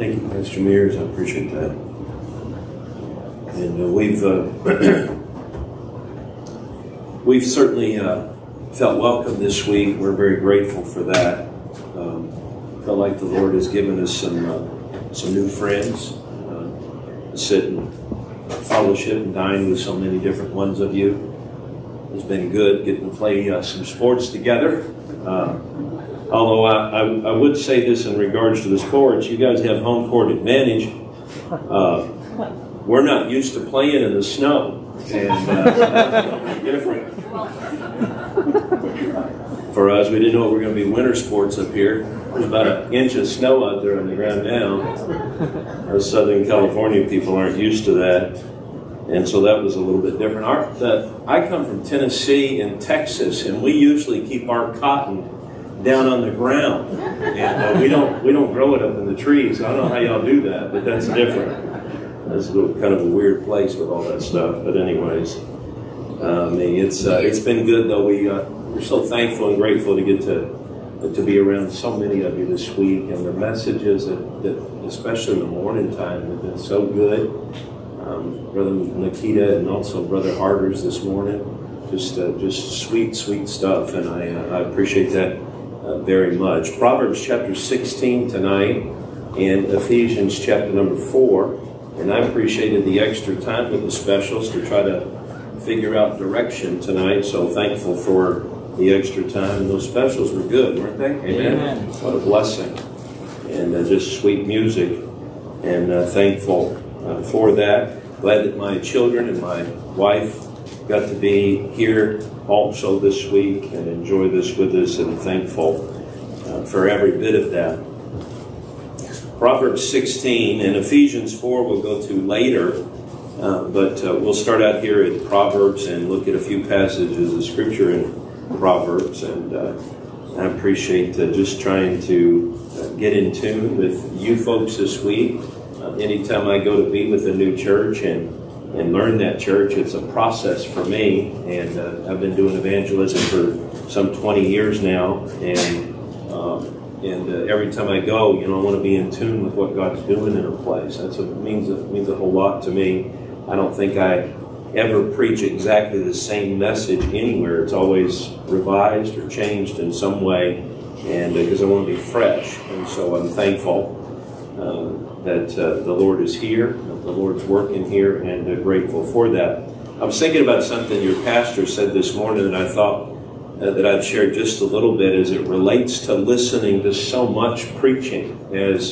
Thank you, Pastor Mears. I appreciate that. And uh, we've uh, we've certainly uh, felt welcome this week. We're very grateful for that. Um, felt like the Lord has given us some uh, some new friends. Uh, sit and fellowship and dine with so many different ones of you. It's been good getting to play uh, some sports together. Although I, I, I, would say this in regards to the sports, you guys have home court advantage. Uh, we're not used to playing in the snow, and uh, different. For us, we didn't know it were going to be winter sports up here. There's about an inch of snow out there on the ground now. Our Southern California people aren't used to that, and so that was a little bit different. Our, the, I come from Tennessee and Texas, and we usually keep our cotton down on the ground, and uh, we don't we don't grow it up in the trees. I don't know how y'all do that, but that's different. That's a little, kind of a weird place with all that stuff. But anyways, uh, it's uh, it's been good though. We uh, we're so thankful and grateful to get to to be around so many of you this week, and the messages that, that especially in the morning time have been so good. Um, Brother Nikita and also Brother Harders this morning, just uh, just sweet sweet stuff, and I I appreciate that uh, very much. Proverbs chapter 16 tonight and Ephesians chapter number 4. And I appreciated the extra time with the specials to try to figure out direction tonight. So thankful for the extra time. And those specials were good, weren't they? Amen. Amen. What a blessing. And uh, just sweet music. And uh, thankful uh, for that. Glad that my children and my wife got to be here also this week and enjoy this with us and thankful uh, for every bit of that. Proverbs 16 and Ephesians 4 we'll go to later, uh, but uh, we'll start out here at Proverbs and look at a few passages of Scripture in Proverbs. And uh, I appreciate uh, just trying to uh, get in tune with you folks this week. anytime I go to be with a new church and and learn that church. It's a process for me, and uh, I've been doing evangelism for some 20 years now, and um, and uh, every time I go, you know, I want to be in tune with what God's doing in a place. That's what means. Means a whole lot to me. I don't think I ever preach exactly the same message anywhere. It's always revised or changed in some way, and because uh, I want to be fresh, and so I'm thankful. Uh, that uh, the Lord is here, the Lord's working here, and grateful for that. I was thinking about something your pastor said this morning, and I thought uh, that I'd share just a little bit as it relates to listening to so much preaching as